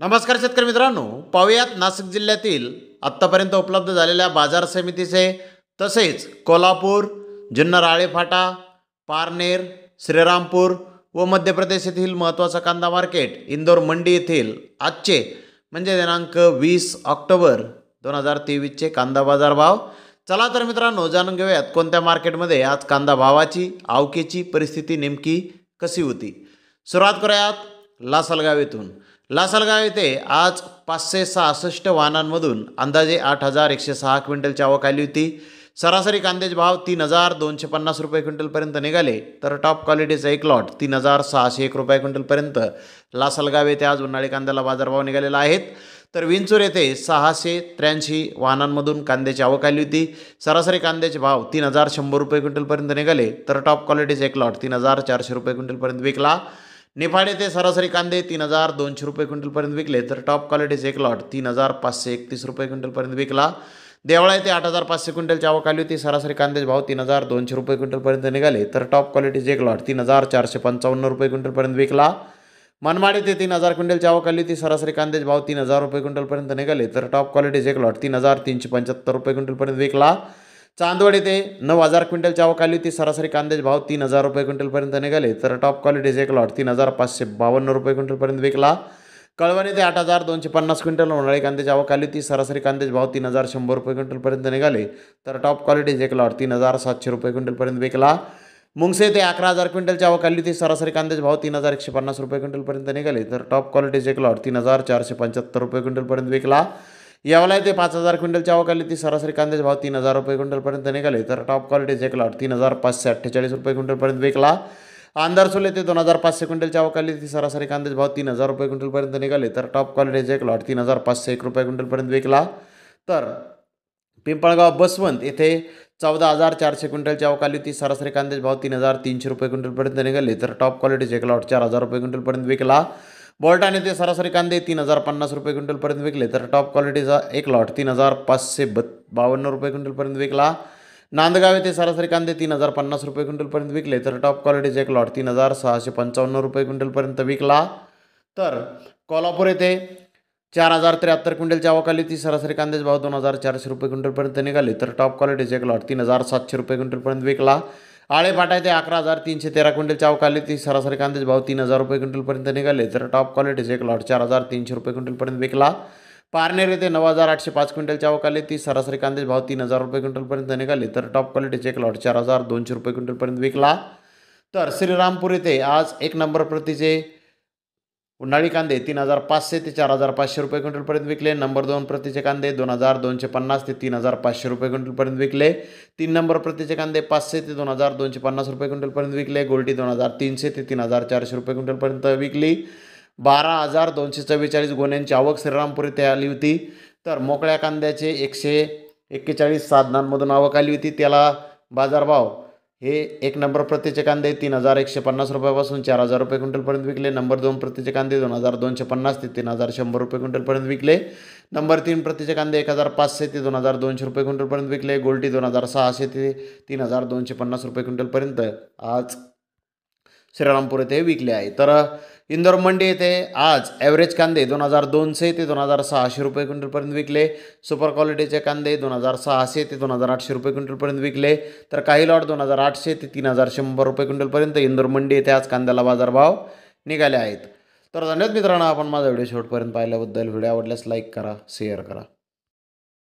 नमस्कार शेतकरी मित्रांनो पाहुयात नाशिक जिल्ह्यातील आत्तापर्यंत उपलब्ध झालेल्या बाजार समितीचे तसेच कोल्हापूर जुन्नर आळेफाटा पारनेर श्रीरामपूर व मध्य प्रदेश येथील महत्त्वाचा कांदा मार्केट इंदोर मंडी येथील आजचे म्हणजे दिनांक वीस ऑक्टोबर दोन हजार तेवीसचे कांदा बाजार भाव चला तर मित्रांनो जाणून घेऊयात कोणत्या मार्केटमध्ये आज कांदा भावाची आवकेची परिस्थिती नेमकी कशी होती. सुरुवात करूयात लासलगाव येथून. लासलगाव येथे आज पाचशे सहासष्ट वाहनांमधून अंदाजे आठ हजार एकशे सहा क्विंटलची आवक आली होती. सरासरी कांद्याचे भाव तीन हजार दोनशे पन्नास रुपये क्विंटलपर्यंत निघाले तर टॉप क्वालिटीचा एक लॉट तीन हजार सहाशे एक रुपये क्विंटलपर्यंत. लासलगाव येथे आज उन्हाळी कांद्याला बाजारभाव निघालेला आहेत. तर विंचूर येथे सहाशे त्र्याऐंशी वाहनांमधून कांद्याची आवक आली होती. सरासरी कांद्याचे भाव तीन हजार शंभर रुपये क्विंटलपर्यंत निघाले तर टॉप क्वालिटीचा एक लॉट तीन हजार चारशे रुपये क्विंटलपर्यंत विकला. निफाड येथे सरासरी कांदे तीन हजार दोनशे रुपये क्विंटलपर्यंत विकले. तर टॉप क्वालिटीचे एक लॉट तीन हजार पाचशे एकतीस रुपये क्विंटलपर्यंत विकला. देवळा येथे आठ हजार पाचशे क्विंटलची आवक आली होती. सरासरी कांद्याचे भाव तीन हजार दोनशे रुपये क्विंटलपर्यंत निघाले. तर टॉप क्वालिटीचे एक लॉट तीन हजार चारशे पंचावन्न रुपये क्विंटलपर्यंत विकला. मनमाड येथे तीन हजार क्विंटलची आवक आली होती. सरासरी कांद्याचे भाव तीन हजार रुपये क्विंटलपर्यंत निघाले. तर टॉप क्वालिटीचे एक लॉट तीन हजार तीनशे पंच्याहत्तर रुपये क्विंटलपर्यंत विकला. चांदवड येथे नऊ हजार क्विंटलची आवक आली होती. सरासरी कांद्याचे भाव तीन हजार रुपये क्विंटलपर्यंत निघाले. तर टॉप क्वालिटीचे एक लॉट तीन हजार पाचशे बावन्न रुपये क्विंटलपर्यंत विकला. कळवण येथे आठ हजार दोनशे पन्नास क्विंटल उन्हाळी कांद्याची आवक आली होती. सरासरी कांद्याचे भाव तीन हजार शंभर रुपये क्विंटलपर्यंत निघाले. तर टॉप क्वालिटीचे एक लॉट तीन हजार सातशे रुपये क्विंटलपर्यंत विकला. मुंगसे येथे अकरा हजार क्विंटलची आवक आली होती. सरासरी कांद्याचे भाव तीन हजार एकशे पन्नास रुपये क्विंटलपर्यंत निघाले. तर टॉप क्वालिटीचे एक लॉट तीन हजार चारशे पंच्याहत्तर रुपये क्विंटलपर्यंत विकला. यावला येथे पाच हजार क्विंटलची आवक आली. ती सरासरी कांद्याचे भाव तीन हजार रुपये क्विंटलपर्यंत निघाले. तर टॉप क्वालिटीचे एक लॉट तीन हजार पाचशे अठ्ठेचाळीस रुपये क्विंटलपर्यंत विकला. आंधारसोल येथे दोन हजार पाचशे क्विंटलची आवक आली. ती सरासरी कांद्याचे भाव तीन हजार रुपये क्विंटलपर्यंत निघाले. तर टॉप क्वालिटीचे एक लॉट तीन हजार पाचशे एक रुपये क्विंटलपर्यंत विकला. तर पिंपळगाव बसवंत येथे चौदा हजार चारशे क्विंटलची आवक आली. होती सरासरी कांद्याचे भाव तीन हजार तीनशे रुपये क्विंटलपर्यंत निघाले. तर टॉप क्वालिटीचे एक लॉट चार हजार रुपये क्विंटलपर्यंत विकला. बोल्टान ते सरासरी कांदे तीन हजार पन्नास रुपये क्विंटलपर्यंत विकले. तर टॉप क्वालिटीचा एक लॉट तीन हजार पाचशे बत् बावन्न रुपये क्विंटलपर्यंत विकला. नांदगाव येथे सरासरी कांदे तीन हजार पन्नास रुपये क्विंटलपर्यंत विकले. तर टॉप क्वालिटीचे एक लॉट तीन हजार सहाशे पंचावन्न रुपये क्विंटलपर्यंत विकला. तर कोल्हापूर येथे चार हजार त्र्याहत्तर क्विंटलच्या अवकाली ती सरासरी कांद्याचे भाव दोन हजार चारशे रुपये क्विंटलपर्यंत निघाले. तर टॉप क्वालिटीचे एक लॉट तीन हजार सातशे रुपये क्विंटलपर्यंत विकला. आळेपाटा ते अकरा हजार तीनशे तेरा क्विंटल चावकाले ती सरासरी कांद्याचे भाव तीन हजार रुपये क्विंटलपर्यंत निघाले. तर टॉप क्वालिटीचे एक लॉट चार हजार तीनशे रुपये क्विंटलपर्यंत विकला. पारनेर येथे नऊ हजार आठशे पाच क्विंटल चावकाले ती सरासरी कांद्याचे भाव तीन हजार रुपये क्विंटलपर्यंत निघाले. तर टॉप क्वालिटीचे एक लॉट चार हजार दोनशे रुपये क्विंटलपर्यंत विकला. तर श्रीरामपूर येथे आज एक नंबर प्रतीचे उन्हाळी कांदे तीन हजार पाचशे ते चार हजार पाचशे रुपये क्विंटलपर्यंत विकले. नंबर दोन प्रतीचे कांदे दोन हजार दोनशे पन्नास ते तीन हजार पाचशे रुपये क्विंटलपर्यंत विकले. तीन नंबर प्रतीचे कांदे पाचशे ते दोन हजार दोनशे पन्नास रुपये क्विंटलपर्यंत विकले. गोल्टी दोन हजार तीनशे ते तीन हजार चारशे रुपये क्विंटलपर्यंत विकली. बारा हजार दोनशे चव्वेचाळीस गोण्यांची आवक श्रीरामपूर येथे आली होती. तर मोकळ्या कांद्याचे एकशे एक्केचाळीस साधनांमधून आवक आली होती. त्याला बाजारभाव हे एक नंबर प्रतीचे कांदे तीन हजार एकशे पन्नास रुपयापासून चार हजार रुपये क्विंटलपर्यंत विकले. नंबर दोन प्रतीचे कांदे दोन हजार दोनशे पन्नास ते तीन हजार शंभर रुपये क्विंटलपर्यंत विकले. नंबर तीन प्रतीचे कांदे एक हजार पाचशे ते दोन हजार दोनशे रुपये क्विंटलपर्यंत विकले. गोल्टी दोन हजार सहाशे ते तीन हजार दोनशे पन्नास रुपये क्विंटलपर्यंत. आज श्रीरामपूर येथे विकले आहे. तर इंदोर मंडी येथे आज ॲव्हरेज कांदे दोन हजार दोनशे ते दोन हजार सहाशे रुपये क्विंटलपर्यंत विकले. सुपर क्वालिटीचे कांदे दोन हजार सहाशे ते दोन हजार आठशे रुपये क्विंटलपर्यंत विकले. तर काही लॉट दोन हजार आठशे ते तीन हजार शंभर रुपये क्विंटलपर्यंत इंदोर मंडी येथे आज कांद्याला बाजारभाव निघाले आहेत. तर धन्यवाद मित्रांनो आपण माझा व्हिडिओ शेवटपर्यंत पाहिल्याबद्दल. व्हिडिओ आवडल्यास लाईक करा शेअर करा.